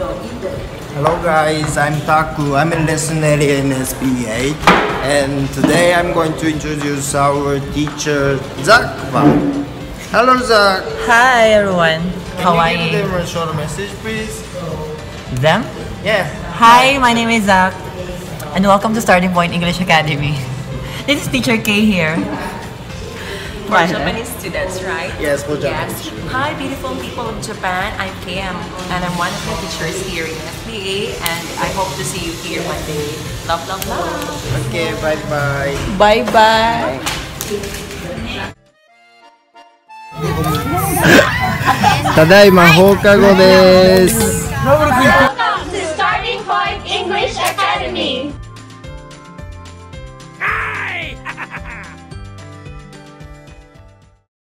Hello guys, I'm Taku. I'm a lesson area in SPEA and today I'm going to introduce our teacher Zach. Hello Zach. Hi everyone. Can you Kawaii. give them a short message please? Them? Yeah. Hi, my name is Zach. And welcome to Starting Point English Academy. This is Teacher K here for Japanese students, right? Yes, for Japanese. Yes. Hi, beautiful people of Japan. I'm Kim, and I'm one of the teachers here in SPEA, and I hope to see you here one day. Love, love, love. Okay, bye-bye. Bye-bye. Tadaima,